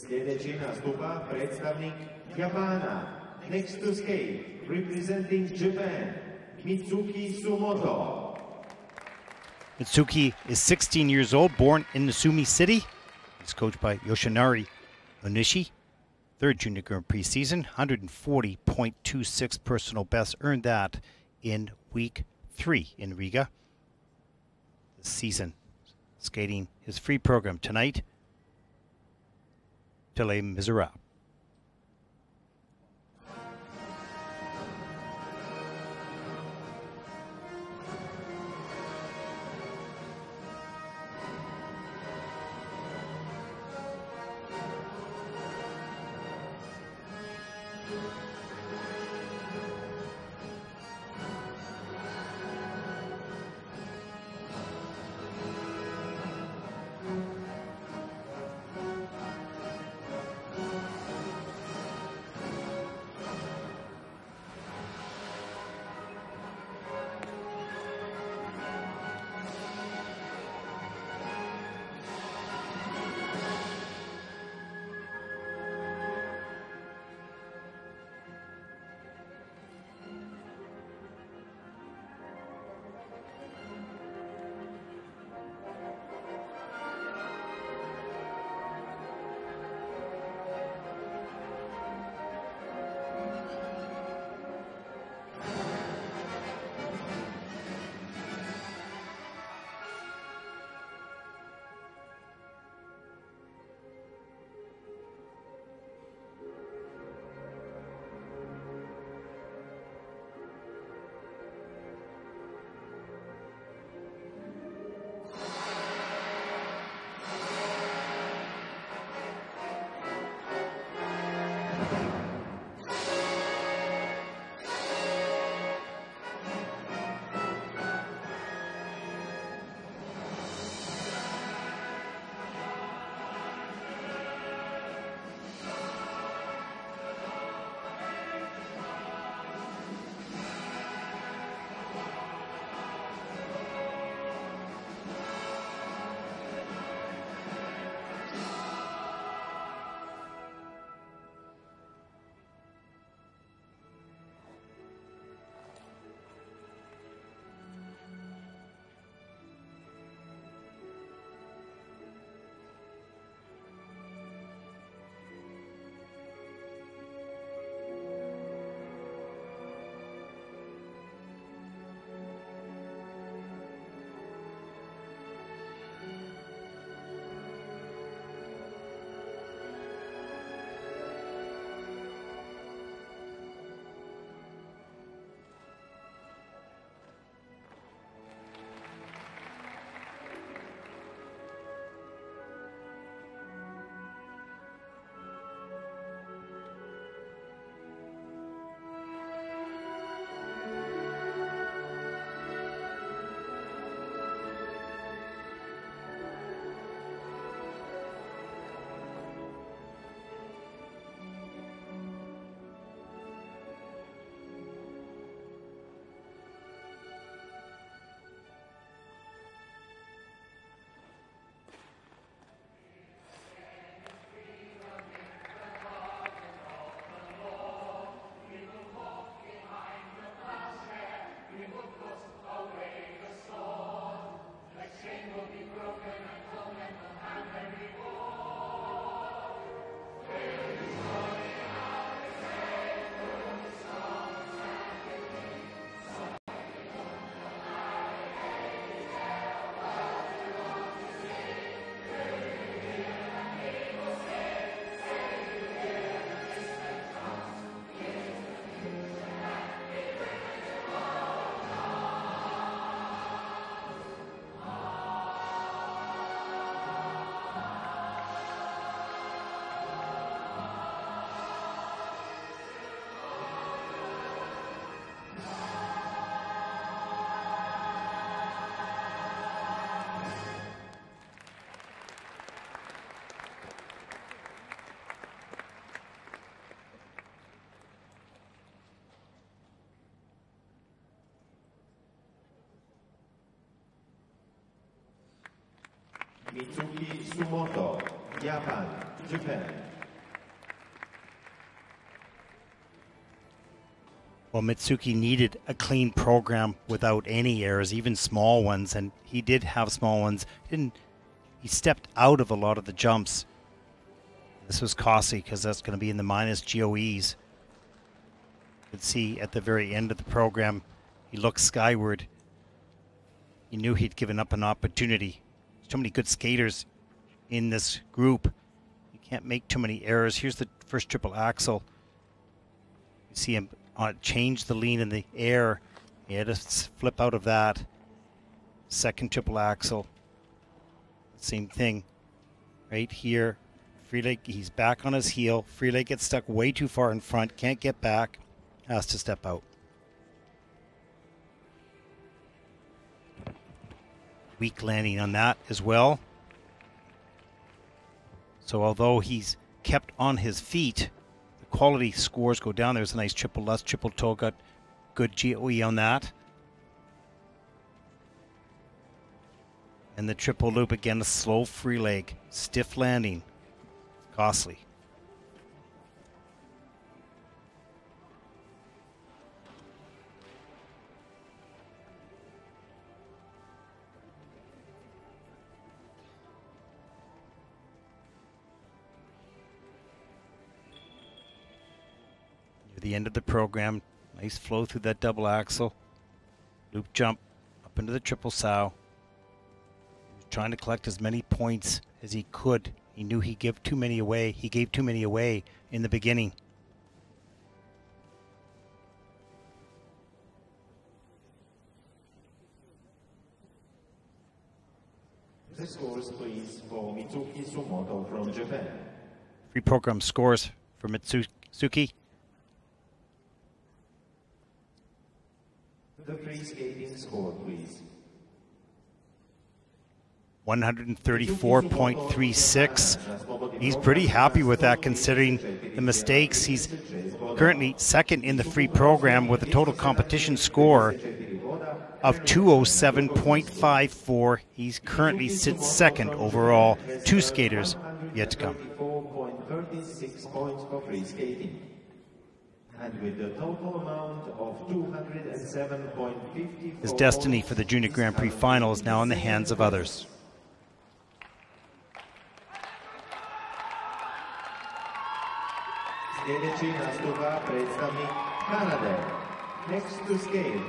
Sljedeći nastupa predstavnik Japana. Next to skate, representing Japan, Mitsuki Sumoto. Mitsuki is 16 years old, born in Nasumi City. He's coached by Yoshinari Onishi. Third Junior Grand Prix season, 140.26 personal best. Earned that in week three in Riga this season. Skating his free program tonight. Les Miserables. Mitsuki Sumoto, Japan, Japan. Well, Mitsuki needed a clean program without any errors, even small ones, and he did have small ones. Didn't he stepped out of a lot of the jumps. This was costly because that's going to be in the minus GOEs. You could see at the very end of the program, he looked skyward. He knew he'd given up an opportunity. So many good skaters in this group. You can't make too many errors. Here's the first triple axel. You see him uh, change the lean in the air. He had to flip out of that. Second triple axel. Same thing. Right here. Free leg, he's back on his heel. Free leg gets stuck way too far in front. Can't get back. Has to step out. Weak landing on that as well. So although he's kept on his feet, the quality scores go down. There's a nice triple Lutz, triple toe got good GOE on that. And the triple loop again, a slow free leg, stiff landing, costly. The end of the program, nice flow through that double axel. loop jump up into the triple Salchow trying to collect as many points as he could. He knew he gave too many away. He gave too many away in the beginning. The scores, please, for Mitsuki Sumoto from Japan. Free program scores for Mitsuki. The free skating score, please. 134.36. He's pretty happy with that considering the mistakes. He's currently second in the free program with a total competition score of 207.54. He's currently sits second overall. Two skaters yet to come. And with a total amount of 207.54 His destiny for the Junior Grand Prix final is now in the hands of others. Sljedeći nastupa predstavnik Kanade. Next to skate.